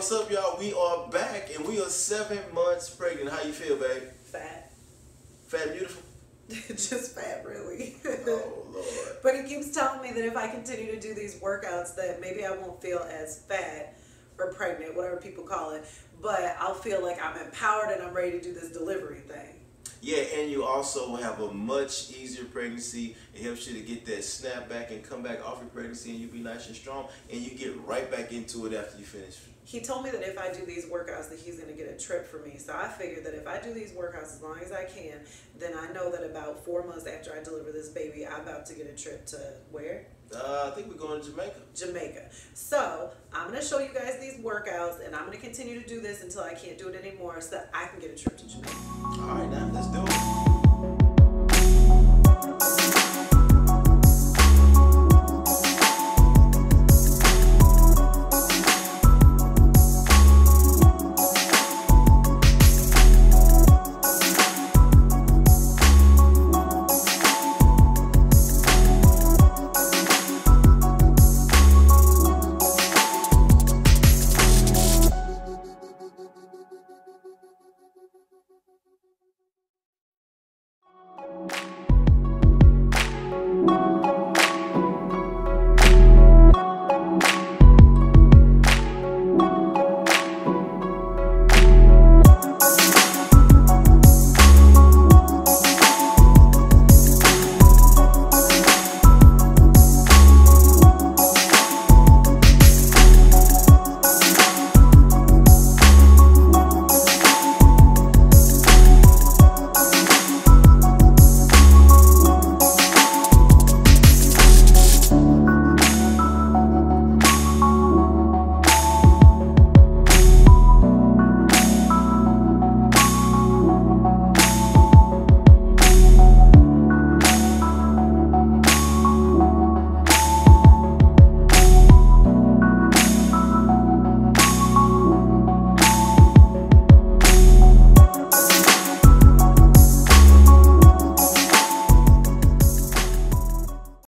What's up, y'all? We are back, and we are seven months pregnant. How you feel, babe? Fat. Fat, beautiful. Just fat, really. Oh Lord. but he keeps telling me that if I continue to do these workouts, that maybe I won't feel as fat or pregnant, whatever people call it. But I'll feel like I'm empowered and I'm ready to do this delivery thing. Yeah, and you also have a much easier pregnancy. It helps you to get that snap back and come back off your pregnancy, and you be nice and strong, and you get right back into it after you finish. He told me that if I do these workouts, that he's going to get a trip for me. So I figured that if I do these workouts as long as I can, then I know that about four months after I deliver this baby, I'm about to get a trip to where? Uh, I think we're going to Jamaica. Jamaica. So I'm gonna show you guys these workouts, and I'm gonna continue to do this until I can't do it anymore, so that I can get a trip to Jamaica. All right, now let's do it.